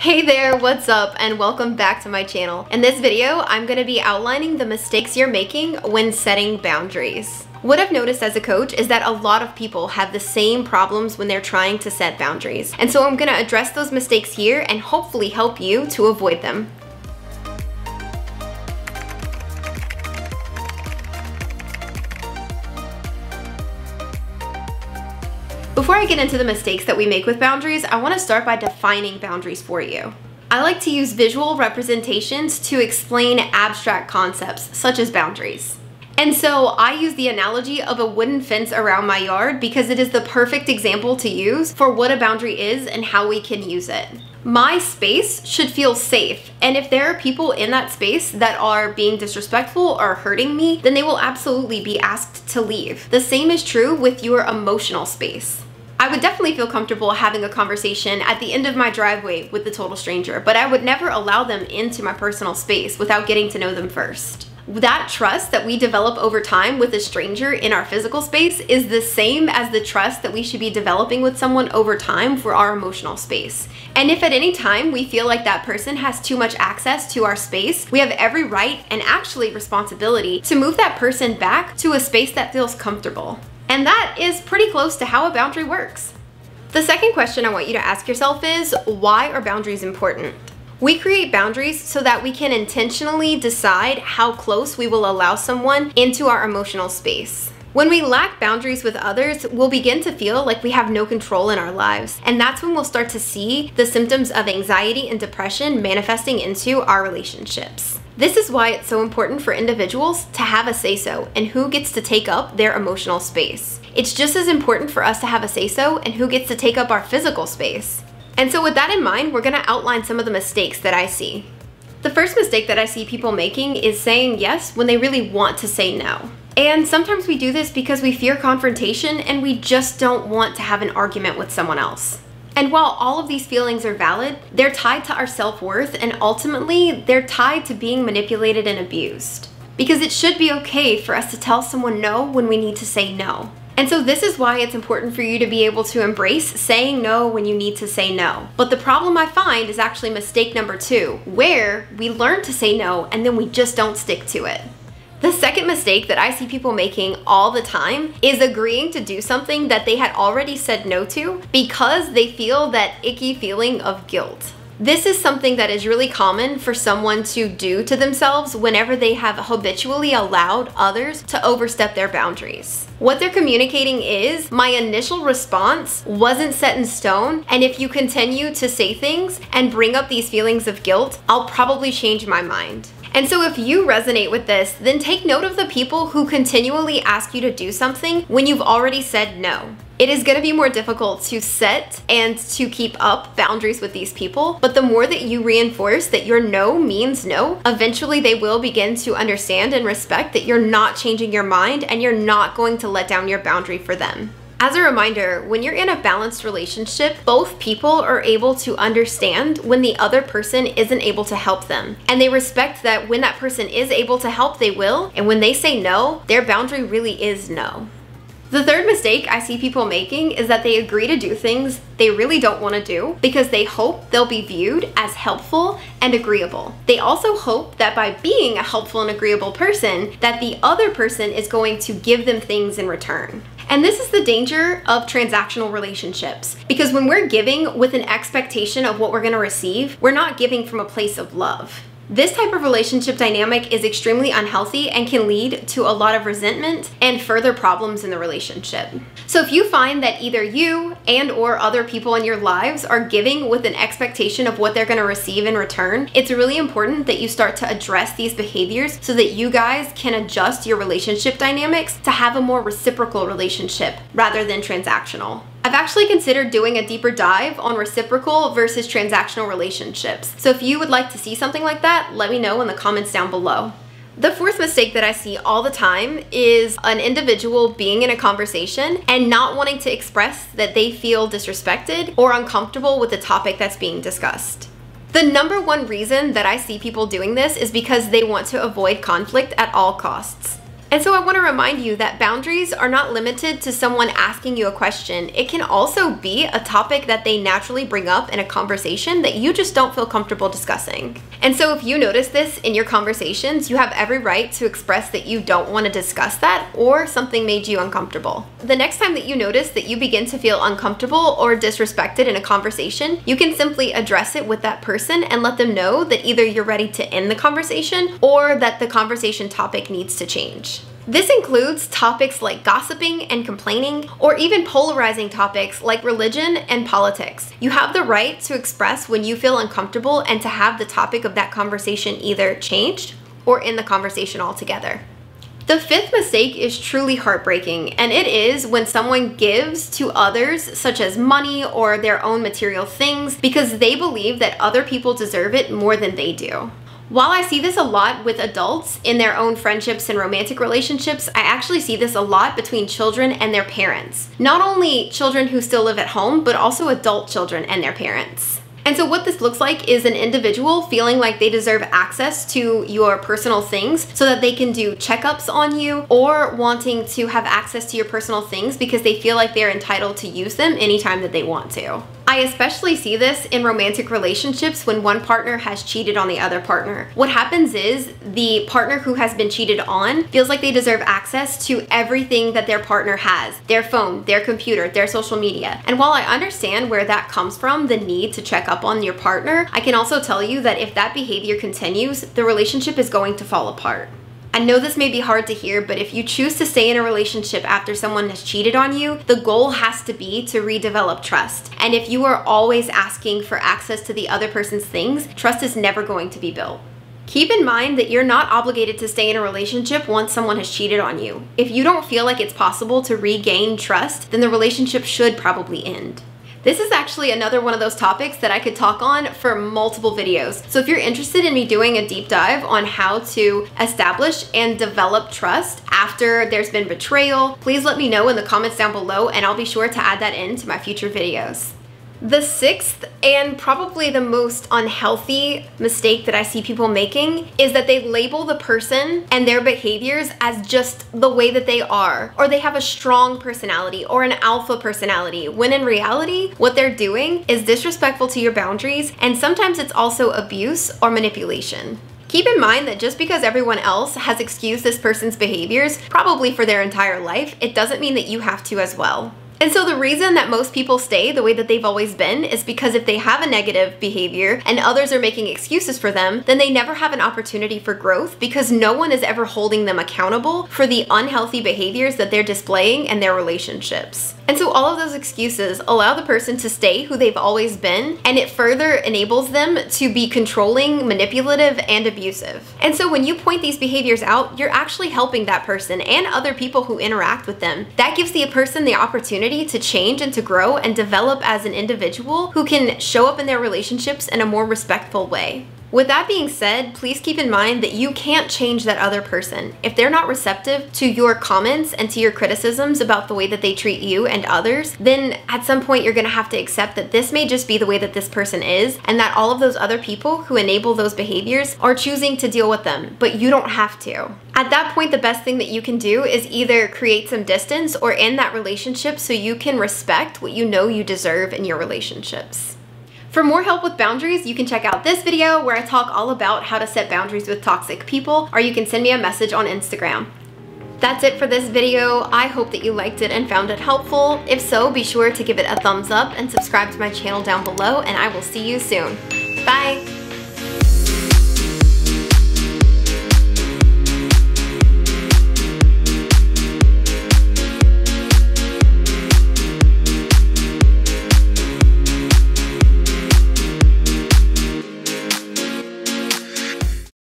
Hey there, what's up, and welcome back to my channel. In this video, I'm gonna be outlining the mistakes you're making when setting boundaries. What I've noticed as a coach is that a lot of people have the same problems when they're trying to set boundaries. And so I'm gonna address those mistakes here and hopefully help you to avoid them. Before I get into the mistakes that we make with boundaries, I wanna start by defining boundaries for you. I like to use visual representations to explain abstract concepts, such as boundaries. And so I use the analogy of a wooden fence around my yard because it is the perfect example to use for what a boundary is and how we can use it. My space should feel safe, and if there are people in that space that are being disrespectful or hurting me, then they will absolutely be asked to leave. The same is true with your emotional space. I would definitely feel comfortable having a conversation at the end of my driveway with the total stranger, but I would never allow them into my personal space without getting to know them first. That trust that we develop over time with a stranger in our physical space is the same as the trust that we should be developing with someone over time for our emotional space. And if at any time we feel like that person has too much access to our space, we have every right and actually responsibility to move that person back to a space that feels comfortable. And that is pretty close to how a boundary works. The second question I want you to ask yourself is, why are boundaries important? We create boundaries so that we can intentionally decide how close we will allow someone into our emotional space. When we lack boundaries with others, we'll begin to feel like we have no control in our lives. And that's when we'll start to see the symptoms of anxiety and depression manifesting into our relationships. This is why it's so important for individuals to have a say so and who gets to take up their emotional space. It's just as important for us to have a say so and who gets to take up our physical space. And so with that in mind, we're gonna outline some of the mistakes that I see. The first mistake that I see people making is saying yes when they really want to say no. And sometimes we do this because we fear confrontation and we just don't want to have an argument with someone else. And while all of these feelings are valid, they're tied to our self-worth and ultimately they're tied to being manipulated and abused. Because it should be okay for us to tell someone no when we need to say no. And so this is why it's important for you to be able to embrace saying no when you need to say no. But the problem I find is actually mistake number two, where we learn to say no and then we just don't stick to it. The second mistake that I see people making all the time is agreeing to do something that they had already said no to because they feel that icky feeling of guilt. This is something that is really common for someone to do to themselves whenever they have habitually allowed others to overstep their boundaries. What they're communicating is, my initial response wasn't set in stone, and if you continue to say things and bring up these feelings of guilt, I'll probably change my mind. And so if you resonate with this, then take note of the people who continually ask you to do something when you've already said no. It is gonna be more difficult to set and to keep up boundaries with these people, but the more that you reinforce that your no means no, eventually they will begin to understand and respect that you're not changing your mind and you're not going to let down your boundary for them. As a reminder, when you're in a balanced relationship, both people are able to understand when the other person isn't able to help them. And they respect that when that person is able to help, they will. And when they say no, their boundary really is no. The third mistake I see people making is that they agree to do things they really don't want to do because they hope they'll be viewed as helpful and agreeable. They also hope that by being a helpful and agreeable person that the other person is going to give them things in return. And this is the danger of transactional relationships because when we're giving with an expectation of what we're going to receive, we're not giving from a place of love. This type of relationship dynamic is extremely unhealthy and can lead to a lot of resentment and further problems in the relationship. So if you find that either you and or other people in your lives are giving with an expectation of what they're going to receive in return, it's really important that you start to address these behaviors so that you guys can adjust your relationship dynamics to have a more reciprocal relationship rather than transactional. I've actually considered doing a deeper dive on reciprocal versus transactional relationships. So if you would like to see something like that, let me know in the comments down below. The fourth mistake that I see all the time is an individual being in a conversation and not wanting to express that they feel disrespected or uncomfortable with the topic that's being discussed. The number one reason that I see people doing this is because they want to avoid conflict at all costs. And so I want to remind you that boundaries are not limited to someone asking you a question. It can also be a topic that they naturally bring up in a conversation that you just don't feel comfortable discussing. And so if you notice this in your conversations, you have every right to express that you don't want to discuss that or something made you uncomfortable. The next time that you notice that you begin to feel uncomfortable or disrespected in a conversation, you can simply address it with that person and let them know that either you're ready to end the conversation or that the conversation topic needs to change. This includes topics like gossiping and complaining, or even polarizing topics like religion and politics. You have the right to express when you feel uncomfortable and to have the topic of that conversation either changed or in the conversation altogether. The fifth mistake is truly heartbreaking, and it is when someone gives to others, such as money or their own material things, because they believe that other people deserve it more than they do. While I see this a lot with adults in their own friendships and romantic relationships, I actually see this a lot between children and their parents. Not only children who still live at home, but also adult children and their parents. And so what this looks like is an individual feeling like they deserve access to your personal things so that they can do checkups on you or wanting to have access to your personal things because they feel like they're entitled to use them anytime that they want to. I especially see this in romantic relationships when one partner has cheated on the other partner. What happens is the partner who has been cheated on feels like they deserve access to everything that their partner has, their phone, their computer, their social media. And while I understand where that comes from, the need to check up on your partner, I can also tell you that if that behavior continues, the relationship is going to fall apart. I know this may be hard to hear, but if you choose to stay in a relationship after someone has cheated on you, the goal has to be to redevelop trust. And if you are always asking for access to the other person's things, trust is never going to be built. Keep in mind that you're not obligated to stay in a relationship once someone has cheated on you. If you don't feel like it's possible to regain trust, then the relationship should probably end. This is actually another one of those topics that I could talk on for multiple videos. So if you're interested in me doing a deep dive on how to establish and develop trust after there's been betrayal, please let me know in the comments down below and I'll be sure to add that into my future videos. The sixth and probably the most unhealthy mistake that I see people making is that they label the person and their behaviors as just the way that they are, or they have a strong personality or an alpha personality, when in reality, what they're doing is disrespectful to your boundaries, and sometimes it's also abuse or manipulation. Keep in mind that just because everyone else has excused this person's behaviors, probably for their entire life, it doesn't mean that you have to as well. And so the reason that most people stay the way that they've always been is because if they have a negative behavior and others are making excuses for them, then they never have an opportunity for growth because no one is ever holding them accountable for the unhealthy behaviors that they're displaying in their relationships. And so all of those excuses allow the person to stay who they've always been, and it further enables them to be controlling, manipulative, and abusive. And so when you point these behaviors out, you're actually helping that person and other people who interact with them. That gives the person the opportunity to change and to grow and develop as an individual who can show up in their relationships in a more respectful way. With that being said, please keep in mind that you can't change that other person. If they're not receptive to your comments and to your criticisms about the way that they treat you and others, then at some point you're gonna have to accept that this may just be the way that this person is and that all of those other people who enable those behaviors are choosing to deal with them, but you don't have to. At that point, the best thing that you can do is either create some distance or end that relationship so you can respect what you know you deserve in your relationships. For more help with boundaries, you can check out this video where I talk all about how to set boundaries with toxic people, or you can send me a message on Instagram. That's it for this video. I hope that you liked it and found it helpful. If so, be sure to give it a thumbs up and subscribe to my channel down below, and I will see you soon. Bye!